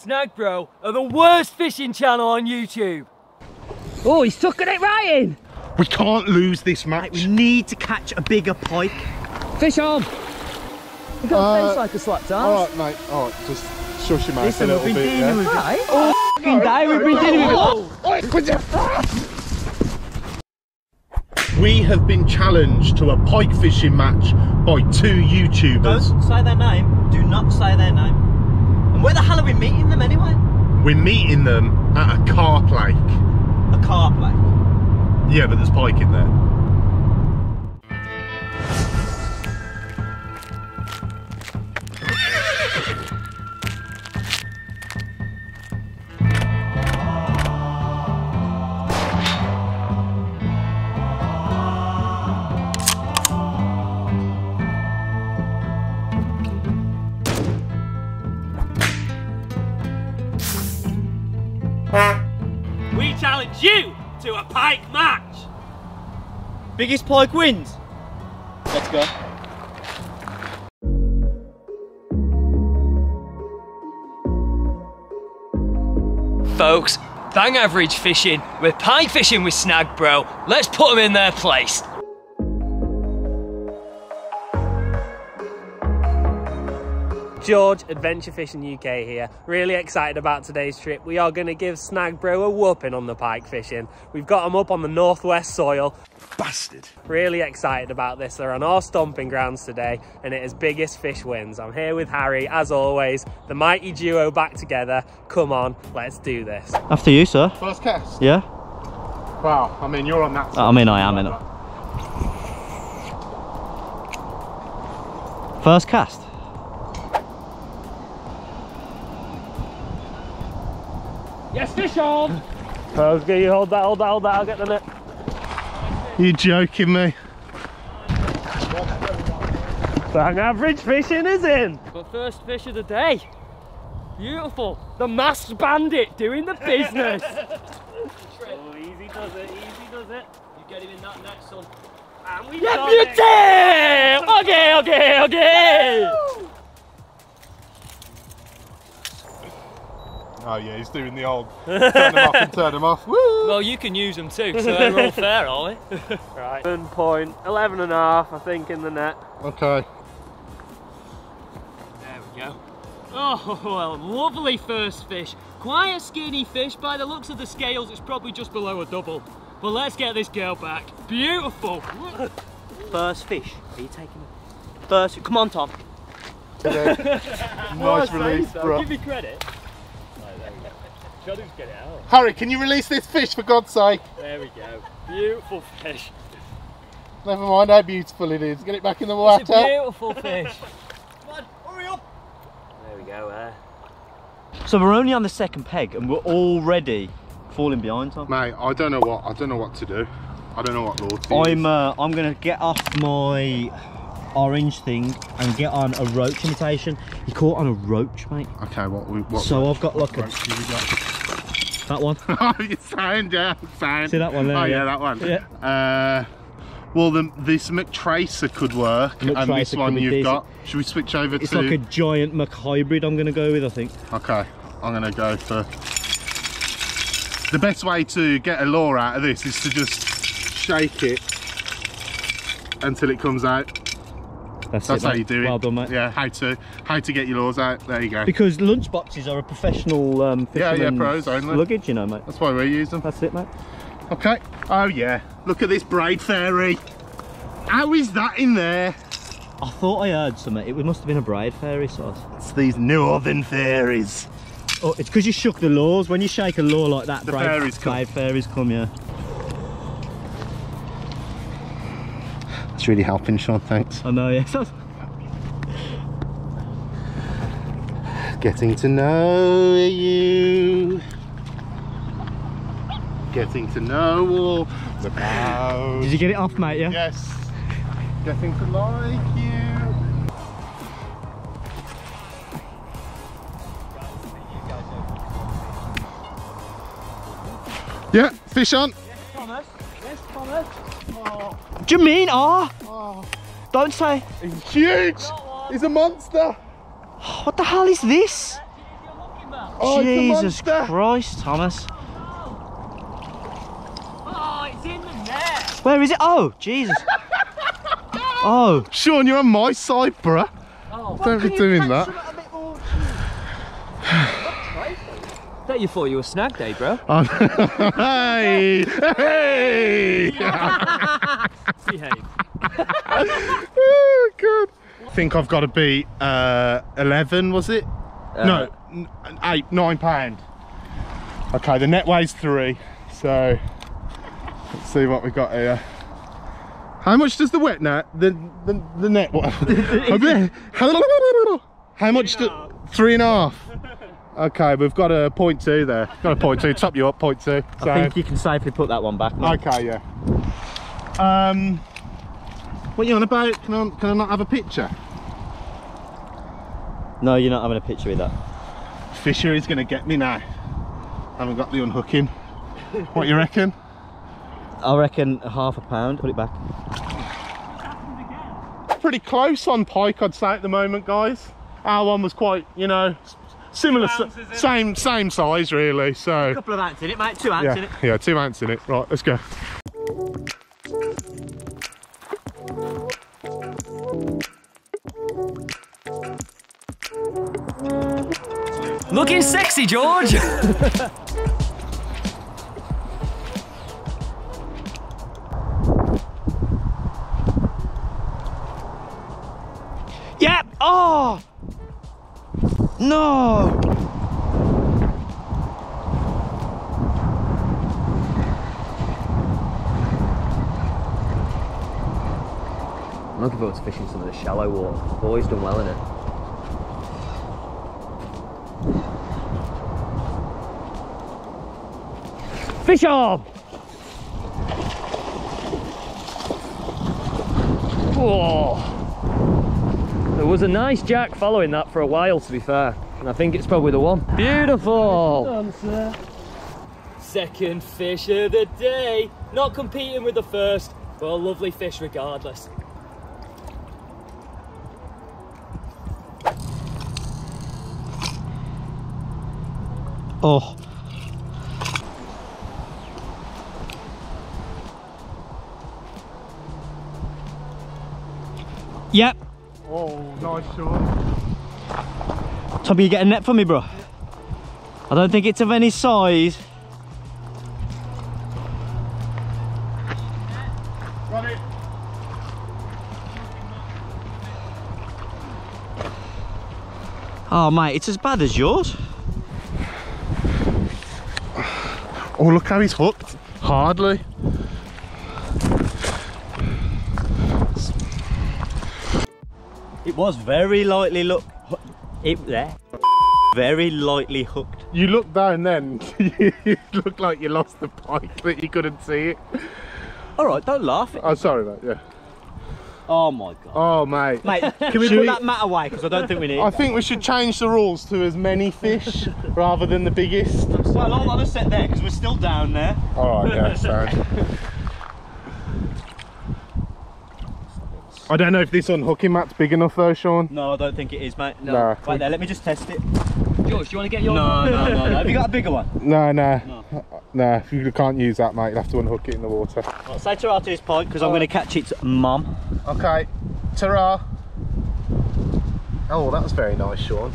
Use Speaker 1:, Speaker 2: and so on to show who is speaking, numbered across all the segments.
Speaker 1: Snagged Bro are the worst fishing channel on YouTube.
Speaker 2: Oh, he's sucking it right in.
Speaker 3: We can't lose this match.
Speaker 4: We need to catch a bigger pike.
Speaker 2: Fish on.
Speaker 5: You got
Speaker 3: Uh,
Speaker 5: a face like a slapped ass.
Speaker 3: All right, mate. All right, just shush your mouth
Speaker 4: Listen,
Speaker 3: a
Speaker 4: we've
Speaker 3: little
Speaker 4: been
Speaker 3: bit.
Speaker 4: dealing
Speaker 3: yeah?
Speaker 4: with
Speaker 5: Right.
Speaker 2: Fucking day we've been dealing with.
Speaker 3: We have been challenged to a pike fishing match by two YouTubers.
Speaker 4: Don't say their name. Do not say their name. And where the hell are we meeting them anyway?
Speaker 3: We're meeting them at a car lake.
Speaker 4: A carp lake.
Speaker 3: Yeah, but there's pike in there.
Speaker 4: Biggest pike wins. Let's go.
Speaker 1: Folks, bang average fishing, we're pike fishing with Snagged Bro. Let's put them in their place.
Speaker 2: George, Adventure Fishing UK here. Really excited about today's trip. We are going to give Snagged Bro a whooping on the pike fishing. We've got them up on the northwest soil.
Speaker 3: Bastard.
Speaker 2: Really excited about this. They're on our stomping grounds today, and it is biggest fish wins. I'm here with Harry, as always. The mighty duo back together. Come on, let's do this.
Speaker 5: After you, sir.
Speaker 3: First cast.
Speaker 5: Yeah?
Speaker 3: Wow, I mean, you're on that side.
Speaker 5: I mean, I am in it. First cast.
Speaker 2: Yes, fish on! Okay, you hold that, hold that, hold that. I'll get the net.
Speaker 3: You joking me?
Speaker 2: Bang average fishing is in.
Speaker 1: But first fish of the day. Beautiful. The masked bandit doing the business.
Speaker 2: Oh, easy does it, easy does it.
Speaker 1: you get him in that net, son.
Speaker 2: And we
Speaker 1: Yeah,
Speaker 2: got
Speaker 1: beauty!
Speaker 2: it.
Speaker 1: Okay, okay, okay.
Speaker 3: Oh yeah, he's doing the old turn them off and turn them off. Woo!
Speaker 1: Well, you can use them too, so we're all fair, are we?
Speaker 2: Right. 11 11 and a half, I think, in the net.
Speaker 3: Okay.
Speaker 1: There we go. Oh, well, lovely first fish. Quite a skinny fish. By the looks of the scales, it's probably just below a double. But let's get this girl back. Beautiful.
Speaker 4: First fish. Are you taking it? First. Come on, Tom.
Speaker 3: nice release, bro.
Speaker 1: Give me credit. Shall just get it out?
Speaker 3: Harry, can you release this fish for God's sake?
Speaker 1: There we go. Beautiful fish.
Speaker 3: Never mind how beautiful it is. Get it back in the water.
Speaker 1: It's a
Speaker 3: water.
Speaker 1: beautiful fish. Come on, hurry up.
Speaker 2: There we go, there.
Speaker 5: So we're only on the second peg and we're already falling behind, Tom.
Speaker 3: Mate, I don't know what I don't know what to do. I don't know what Lord
Speaker 5: I'm uh, I'm gonna get off my orange thing and get on a roach imitation. You caught on a roach, mate.
Speaker 3: Okay, what we what
Speaker 5: So
Speaker 3: roach-
Speaker 5: I've got like a
Speaker 3: roach have we got?
Speaker 5: that one.
Speaker 3: oh, you sound, yeah, sound.
Speaker 5: See that one there,
Speaker 3: Oh yeah,
Speaker 5: yeah.
Speaker 3: that one.
Speaker 5: Yeah.
Speaker 3: Uh, well, the, this McTracer could work, and this one you've
Speaker 5: decent.
Speaker 3: got. Should we switch over
Speaker 5: It's
Speaker 3: to?
Speaker 5: It's like a giant McHybrid. I'm gonna go with. I think.
Speaker 3: Okay, I'm gonna go for. The best way to get a lure out of this is to just shake it until it comes out.
Speaker 5: That's,
Speaker 3: That's
Speaker 5: it,
Speaker 3: how
Speaker 5: mate.
Speaker 3: you do it.
Speaker 5: Well done, mate.
Speaker 3: Yeah, how to how to get your lures out. There you go.
Speaker 5: Because lunchboxes are a professional um,
Speaker 3: Yeah, yeah, pros only.
Speaker 5: luggage, you know, mate.
Speaker 3: That's why we use them.
Speaker 5: That's it, mate.
Speaker 3: Okay. Oh yeah. Look at this braid fairy. How is that in there?
Speaker 5: I thought I heard something. It must have been a braid fairy sauce.
Speaker 3: It's these northern fairies.
Speaker 5: Oh, it's because you shook the laws. When you shake a law like that,
Speaker 3: The
Speaker 5: braid,
Speaker 3: fairies come.
Speaker 5: braid fairies come, yeah.
Speaker 3: It's really helping, Sean. Thanks.
Speaker 5: I know, yeah.
Speaker 3: Getting to know you. Getting to know all about.
Speaker 5: Did you get it off, mate, yeah?
Speaker 3: Yes. Getting to like you. Yeah, fish on.
Speaker 5: Do you mean, ah? Don't say.
Speaker 3: Huge. He's a monster.
Speaker 5: What the hell is this?
Speaker 3: Oh,
Speaker 5: Jesus. Christ, Thomas.
Speaker 1: Oh, it's in the net.
Speaker 5: Where is it? Oh, Jesus. oh.
Speaker 3: Sean, you're on my side, bruh.
Speaker 1: Oh,
Speaker 3: Don't be doing that.
Speaker 1: bet you thought you were snag day, bro.
Speaker 3: Oh, hey! Hey!
Speaker 1: Behave.
Speaker 3: oh, God. I think I've got to beat uh, 11, was it? no, n- eight, nine pound. Okay, the net weighs three, so let's see what we got here. How much does the wet net, the the, the net, what? How much do, three and a half? Okay, we've got a point two there. Got a point two, top you up, point two. So,
Speaker 5: I think you can safely put that one back. mate.
Speaker 3: okay, yeah. Um, what you on about? Can I, can I not have a picture?
Speaker 5: No, you're not having a picture with that.
Speaker 3: Fisher is going to get me now. Haven't got the unhooking. What you reckon?
Speaker 5: I reckon half a pound. Put it back.
Speaker 3: Pretty close on pike, I'd say at the moment, guys. Our one was quite, you know, similar,
Speaker 1: ounces
Speaker 3: same same size really. So a
Speaker 5: couple of ants in it, mate. Two ants
Speaker 3: yeah, in it. yeah, two ants in it. Right, let's go.
Speaker 1: Looking sexy, George.
Speaker 5: Yep. Oh. No.
Speaker 6: I'm looking forward to fishing some of the shallow water. I've always done well in it.
Speaker 1: Fish on. Oh. There was a nice jack following that for a while, to be fair. And I think it's probably the one. Beautiful. Second fish of the day. Not competing with the first, but a lovely fish regardless.
Speaker 5: Oh. Yep.
Speaker 3: Oh, nice shot.
Speaker 5: Tommy, you get a net for me, bro? I don't think it's of any size.
Speaker 3: Got it.
Speaker 5: Oh, mate, it's as bad as yours.
Speaker 3: Oh, look how he's hooked. Hardly.
Speaker 5: Was very lightly look. It there. Very lightly hooked.
Speaker 3: You looked down then. you looked like you lost the pike, but you couldn't see it.
Speaker 5: All right, don't laugh.
Speaker 3: Oh, sorry, mate. Yeah.
Speaker 5: Oh my god.
Speaker 3: Oh, mate.
Speaker 5: Mate, can we put
Speaker 3: we-
Speaker 5: that mat away? Because I don't think we need.
Speaker 3: I think we should change the rules to as many fish rather than the biggest.
Speaker 5: Well, hold on a sec there, because we're still down there.
Speaker 3: All right, yeah, so. I don't know if this unhooking mat's big enough though, Sean.
Speaker 5: No, I don't think it is, mate.
Speaker 3: No. Nah.
Speaker 5: Wait there, let me just test it.
Speaker 1: George, do you want to get your
Speaker 5: No, no, no, no. Have you got a bigger one?
Speaker 3: No, no, no. You can't use that, mate. You'll have to unhook it in the water.
Speaker 5: Right, say ta to his pike, because I'm going to catch its mum.
Speaker 3: Okay, ta Oh, that was very nice, Sean.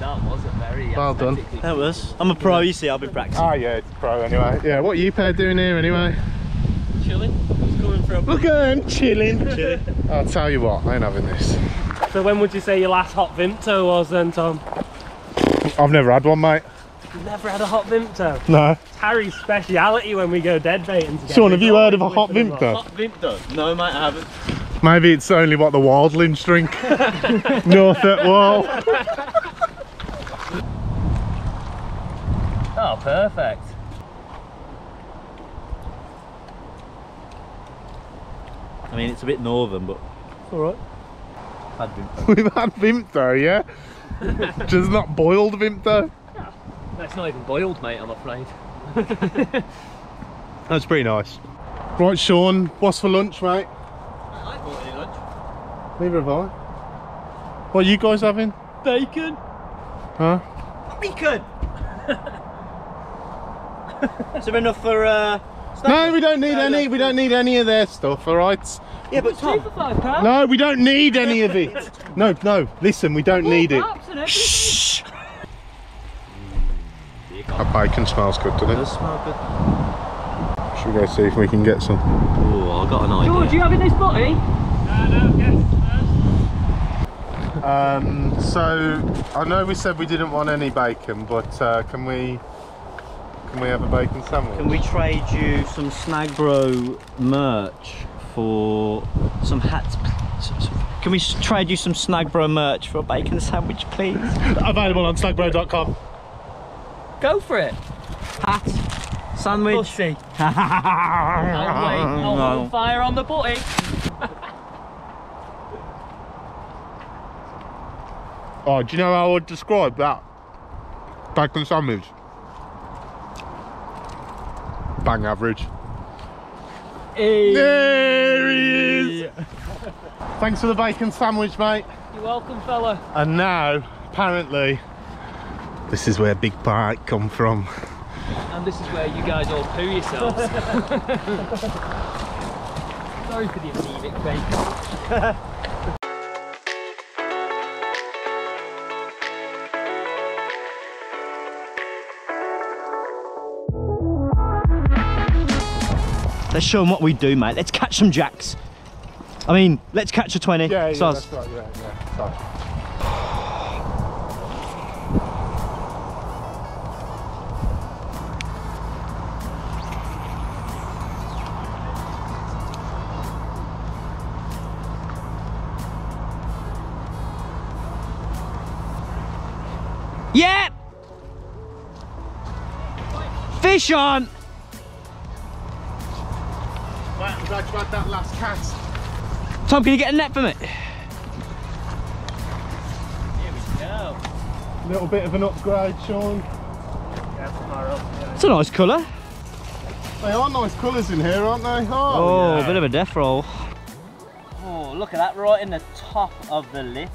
Speaker 1: That was a very
Speaker 3: Well done.
Speaker 5: That was. I'm a pro, you see, I've been practicing.
Speaker 3: Ah, yeah, it's pro anyway. Yeah, what are you pair doing here anyway?
Speaker 1: Chilling. Who's coming from?
Speaker 3: Look at him, chilling. chilling. I'll tell you what, I ain't having this.
Speaker 2: So when would you say your last hot Vimto was then, Tom?
Speaker 3: I've never had one, mate.
Speaker 2: You've never had a hot Vimto.
Speaker 3: No.
Speaker 2: It's Harry's speciality when we go dead baiting together.
Speaker 3: Sean, have you heard of a hot
Speaker 2: whipping them
Speaker 3: Vimto?
Speaker 5: Hot Vimto? No, mate, I haven't.
Speaker 3: Maybe it's only what the wildlings drink. North at Wall.
Speaker 1: Oh, perfect.
Speaker 5: I mean, it's a bit northern, but.
Speaker 3: Alright.
Speaker 5: Had Vimto.
Speaker 3: We've had Vimto, yeah? Just not boiled Vimto.
Speaker 1: That's not even boiled, mate, I'm afraid.
Speaker 3: That's pretty nice. Right, Sean, what's for lunch, mate?
Speaker 5: I bought any lunch.
Speaker 3: Neither have I. What are you guys having?
Speaker 1: Bacon.
Speaker 3: Huh?
Speaker 5: Bacon! Is there enough for uh
Speaker 3: No, we don't need any. We don't need any of their stuff. All right.
Speaker 5: Yeah, but
Speaker 1: Two
Speaker 5: Tom,
Speaker 1: for five pounds.
Speaker 3: No, we don't need any of it. No, no. Listen, we don't need it.
Speaker 1: Wraps and everything.
Speaker 3: That bacon smells good, doesn't
Speaker 5: does
Speaker 3: it?
Speaker 5: smell good.
Speaker 3: Should we go see if we can get some?
Speaker 5: Oh, I got an idea.
Speaker 1: George, you having this butty?
Speaker 3: Um, so I know we said we didn't want any bacon, but uh, can we can we have a bacon sandwich?
Speaker 5: Can we trade you some Snagged Bro merch for some hats? Can we trade you some Snagged Bro merch for a bacon sandwich, please?
Speaker 3: Available on snagbro.com.
Speaker 1: Go for it.
Speaker 5: Hat, sandwich.
Speaker 1: Pussy. I'll wait. I'll
Speaker 5: No.
Speaker 1: hold fire on the butty.
Speaker 3: Oh, do you know how I would describe that bacon sandwich? Bang average. There he is. Thanks for the bacon sandwich, mate.
Speaker 1: You're welcome, fella.
Speaker 3: And now, apparently, this is where Big Pike come from.
Speaker 1: And this is where you guys all poo yourselves. Sorry for the anemic bacon.
Speaker 5: Let's show them what we do, mate. Let's catch some jacks. I mean, let's catch a 20.
Speaker 3: Yeah, yeah,
Speaker 5: So-
Speaker 3: that's right. Yeah, yeah. Sorry.
Speaker 5: Yeah! Fish on!
Speaker 3: Right, I'm glad you had that last cast.
Speaker 5: Tom, can you get a net for me?
Speaker 1: Here we go.
Speaker 3: A Little bit of an upgrade, Sean.
Speaker 5: It's a nice colour.
Speaker 3: They are nice colours in here, aren't they? Oh,
Speaker 5: Oh,
Speaker 3: yeah.
Speaker 5: a bit of a death roll.
Speaker 4: Oh, look at that right in the top of the lip.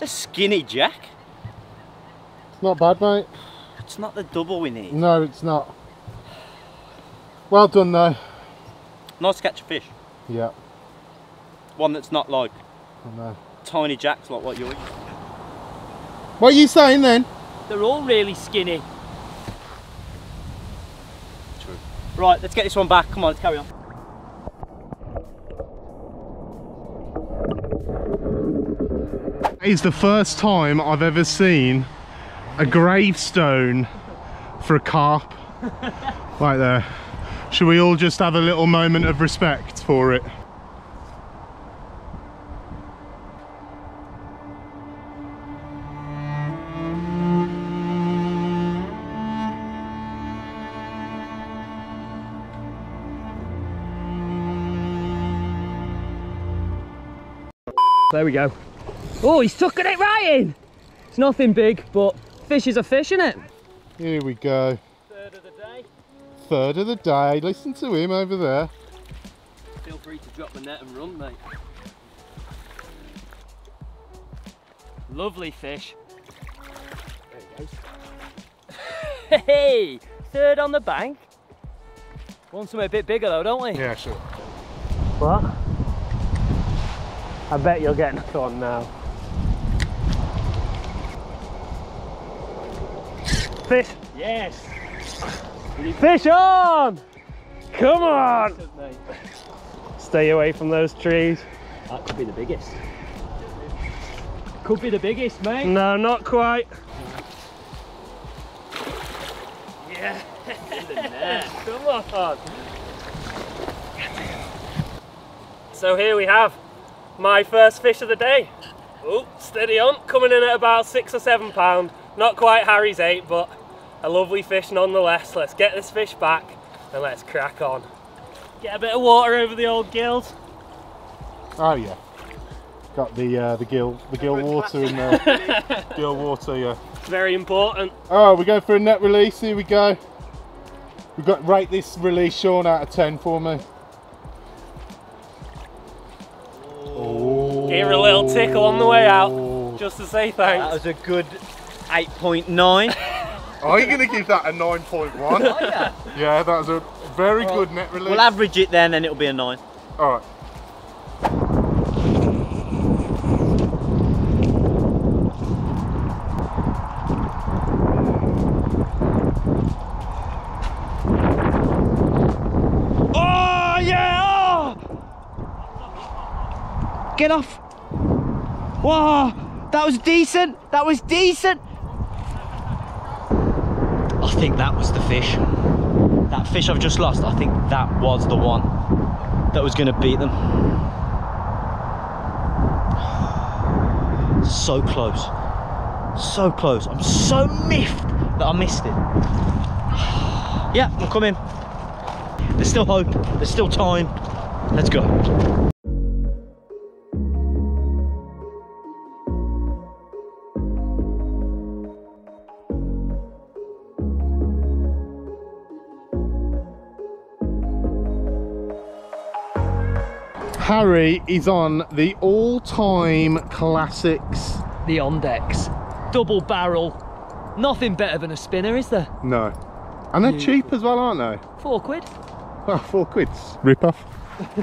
Speaker 4: It's a skinny jack.
Speaker 3: It's not bad, mate.
Speaker 4: It's not the double we need.
Speaker 3: No, it's not. Well done, though.
Speaker 4: Nice catch of fish.
Speaker 3: Yeah,
Speaker 4: One that's not like
Speaker 3: I know.
Speaker 4: tiny jacks like what you're eating.
Speaker 3: What are you saying then?
Speaker 1: They're all really skinny. True.
Speaker 4: Right, let's get this one back. Come on, let's carry on.
Speaker 3: Is the first time I've ever seen a gravestone for a carp. right there. Should we all just have a little moment of respect for it?
Speaker 1: There we go. Oh, he's tucking it right in. It's nothing big, but fish is a fish, isn't it?
Speaker 3: Here we go.
Speaker 1: Third of the day.
Speaker 3: Third of the day. Listen to him over there.
Speaker 1: Feel free to drop the net and run, mate. Lovely fish. There he goes. hey, third on the bank. Want something a bit bigger though, don't we?
Speaker 3: Yeah, sure.
Speaker 2: What? I bet you're getting a on now. Fish!
Speaker 1: Yes.
Speaker 2: Fish on! Come on! Stay away from those trees.
Speaker 1: That could be the biggest. Could be the biggest, mate.
Speaker 2: No, not quite.
Speaker 1: Yeah. In the net.
Speaker 2: Come on. So here we have my first fish of the day. Oh, steady on, coming in at about six or seven pound. Not quite Harry's eight, but a lovely fish nonetheless. Let's get this fish back and let's crack on. Get a bit of water over the old gills.
Speaker 3: Oh, yeah. got the uh, the gill the gill water in there. gill water, yeah.
Speaker 2: Very important.
Speaker 3: Oh, we go for a net release. Here we go. We've got rate this release, Sean, out of ten for me.
Speaker 2: Give her a little tickle on the way out, just to say thanks.
Speaker 5: That was a good 8.9.
Speaker 3: Are you going to give that a 9.1?
Speaker 5: oh, yeah.
Speaker 3: yeah, that was a very good net release.
Speaker 5: We'll average it then and it'll be a 9.
Speaker 3: All right.
Speaker 5: Oh, yeah! Oh! Get off! Wow, that was decent. That was decent. I think that was the fish. That fish I've just lost, I think that was the one that was going to beat them. So close. So close. I'm so miffed that I missed it. Yeah, I'm coming. There's still hope. There's still time. Let's go.
Speaker 3: Harry is on the all-time classics.
Speaker 1: The Ondex. Double barrel. Nothing better than a spinner, is there?
Speaker 3: No. And they're cheap as well, aren't they?
Speaker 1: Four quid.
Speaker 3: Well, four quids. Rip off.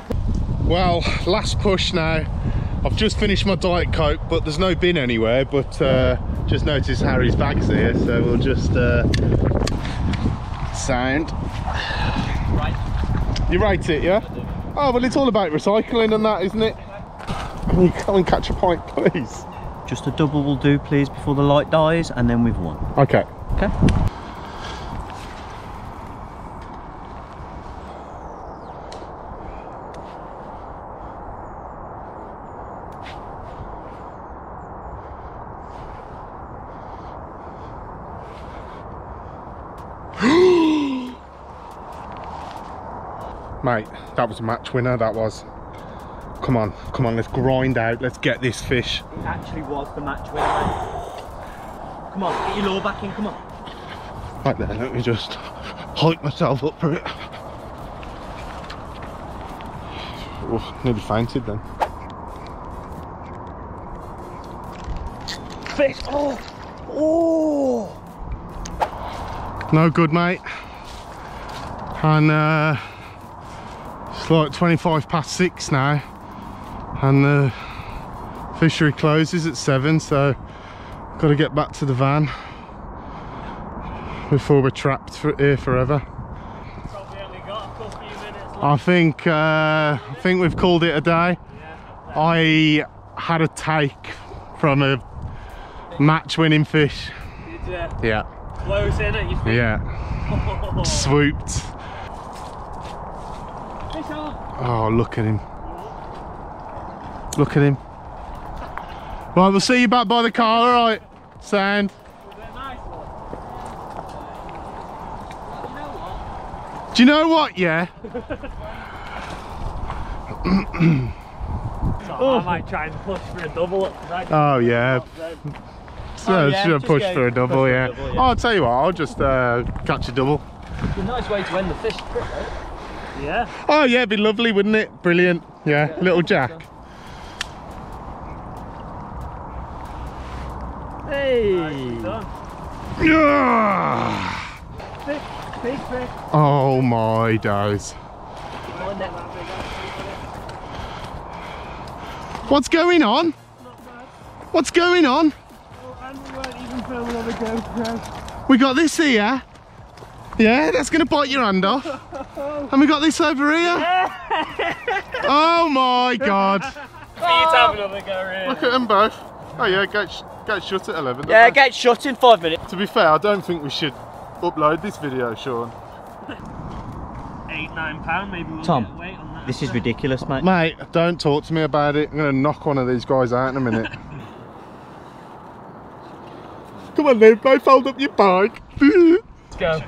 Speaker 3: well, last push now. I've just finished my Diet Coke, but there's no bin anywhere. But uh, just noticed Harry's bag's here, so we'll just uh, sound.
Speaker 1: Right.
Speaker 3: You write it, yeah? Oh, well, it's all about recycling and that, isn't it? Can you come and catch a pint, please?
Speaker 5: Just a double will do, please, before the light dies, and then we've won.
Speaker 3: Okay.
Speaker 5: Okay.
Speaker 3: Mate, that was a match winner, that was. Come on, come on, let's grind out. Let's get this fish.
Speaker 5: It actually was the match winner, mate. Come on, get your lure back in, come on.
Speaker 3: Right there, let me just hype myself up for it. Oh, nearly fainted then.
Speaker 5: Fish! Oh! Oh!
Speaker 3: No good, mate. And uh, it's like 25 past six now. And the fishery closes at seven, so got to get back to the van before we're trapped for, here forever.
Speaker 2: Probably only got a couple few minutes left.
Speaker 3: I think uh, I think we've called it a day. I had a take from a match-winning fish.
Speaker 2: Did you
Speaker 3: Yeah,
Speaker 2: close in at your feet?
Speaker 3: yeah, swooped.
Speaker 2: Fish on.
Speaker 3: Oh, look at him. Look at him. Right, we'll see you back by the car, alright? Sound.
Speaker 2: Was it a nice one?
Speaker 3: Do you know what, yeah?
Speaker 2: So I might try and push for a double up.
Speaker 3: Oh, yeah. So
Speaker 5: Oh, yeah,
Speaker 3: should have
Speaker 5: just
Speaker 3: pushed
Speaker 5: go
Speaker 3: for a
Speaker 5: push
Speaker 3: double,
Speaker 5: for a double, yeah.
Speaker 3: Oh, I'll tell you what, I'll just uh, catch a double.
Speaker 1: It's a nice way to end the fish trip, though.
Speaker 2: Yeah.
Speaker 3: Oh, yeah, it'd be lovely, wouldn't it? Brilliant. Yeah, little Jack.
Speaker 1: Hey!
Speaker 2: Done.
Speaker 3: Yeah.
Speaker 2: Big, big fish.
Speaker 3: Oh my days. What's going on? What's going on?
Speaker 2: Oh, and we weren't even filming on the GoPro.
Speaker 3: We got this here. Yeah, that's gonna bite your hand off. And we got this over here. Oh my god.
Speaker 2: For you to have another go, really.
Speaker 3: Look at them both. Oh yeah, get, sh- get shut at 11.
Speaker 5: Yeah,
Speaker 3: they?
Speaker 5: get shut in five minutes.
Speaker 3: To be fair, I don't think we should upload this video, Sean.
Speaker 2: Eight, nine pound, maybe we'll
Speaker 5: Tom,
Speaker 2: get weight on that.
Speaker 5: This is ridiculous, mate.
Speaker 3: Mate, don't talk to me about it. I'm gonna knock one of these guys out in a minute. Come on, Luke, both hold up your bike.
Speaker 1: Let's go.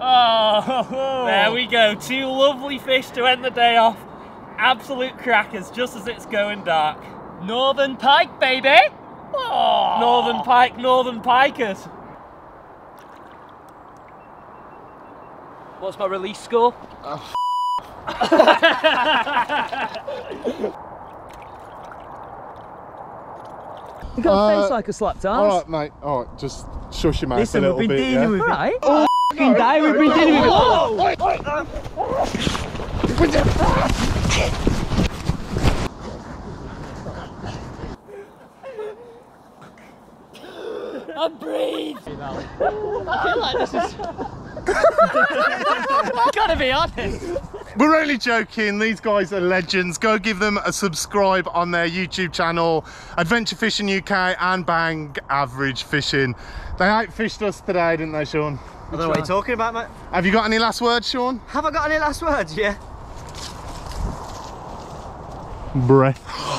Speaker 2: Oh, there we go. Two lovely fish to end the day off. absolute crackers just as it's going dark.
Speaker 1: Northern Pike, baby! Oh.
Speaker 2: Northern Pike, Northern Pikers.
Speaker 1: What's my release score?
Speaker 6: You got a
Speaker 3: Uh,
Speaker 6: face like a slapped
Speaker 3: All
Speaker 6: ass.
Speaker 3: right, mate. All right, just shush your mouth
Speaker 5: Listen,
Speaker 3: a
Speaker 5: we've
Speaker 3: little
Speaker 5: been
Speaker 3: bit.
Speaker 5: dealing
Speaker 3: yeah?
Speaker 5: with it.
Speaker 6: Right?
Speaker 5: Fucking day we've been dealing with it.
Speaker 1: I breathe! I feel like this is. Gotta be honest.
Speaker 3: We're only joking. These guys are legends. Go give them a subscribe on their YouTube channel, Adventure Fishing UK and Bang Average Fishing. They outfished us today, didn't they, Sean?
Speaker 5: I don't know what you're talking about, mate.
Speaker 3: Have you got any last words, Sean?
Speaker 5: Have I got any last words? Yeah.
Speaker 3: Breath.